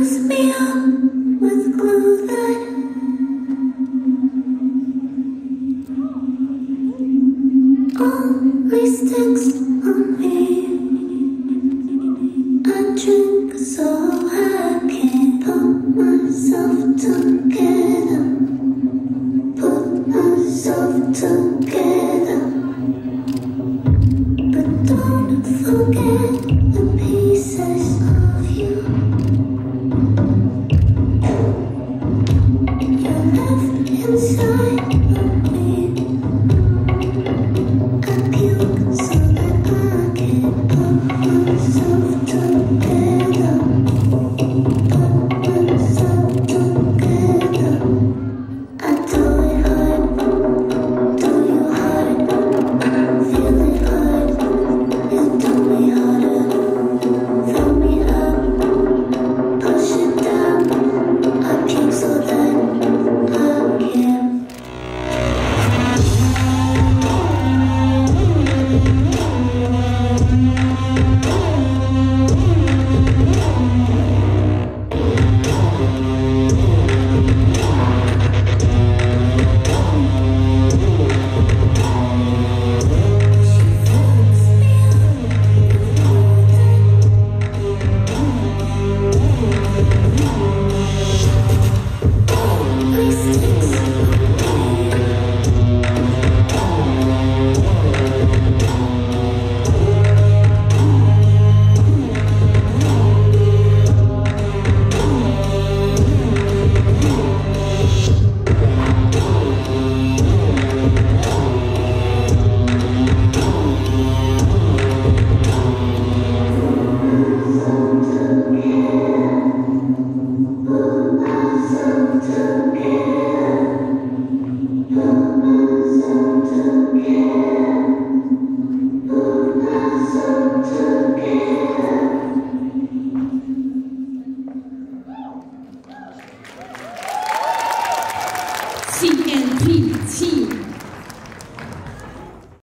me up with glue that sticks on me. I drink so I can't put myself together. Put myself together. But don't forget the pieces Together.